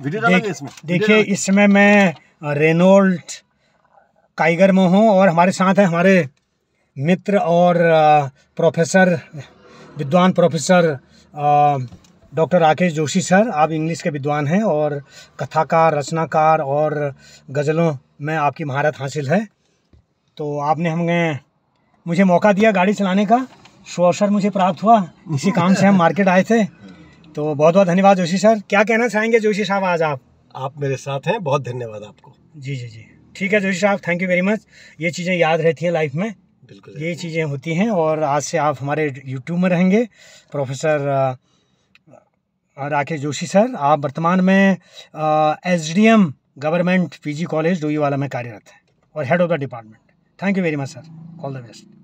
Video डालेंगे इसमें? देखिए इस समय मैं रेनोल्ड काइगर में हूँ और हमारे साथ हैं हमारे मित्र और प्रोफेसर विद्वान professor doctor Rakesh Joshi sir. आप इंग्लिश के विद्वान हैं और कथाकार रचनाकार और गज़लों में आपकी महारत हासिल है। तो आपने हमें मुझे मौका दिया गाड़ी चलाने का। शो अवसर मुझे प्राप्त हुआ। इसी काम से हम मार्केट आए थे। तो बहुत बहुत धन्यवाद जोशी सर। क्या कहना चाहेंगे जोशी साहब आज आप? आप मेरे साथ हैं बहुत धन्यवाद आपको। जी जी जी। ठीक है जोशी साहब थैंक यू वेरी मच ये चीज़ें याद रहती हैं लाइफ में। बिल्कुल। ये चीज़ें होती हैं और आज से आप हमारे यूट्यूब में रहेंगे। प्रोफेसर राकेश जोशी सर आप वर्तमान में S D M government P G college Doiwala में कार्यरत हैं और head of the department thank you very much sir all the best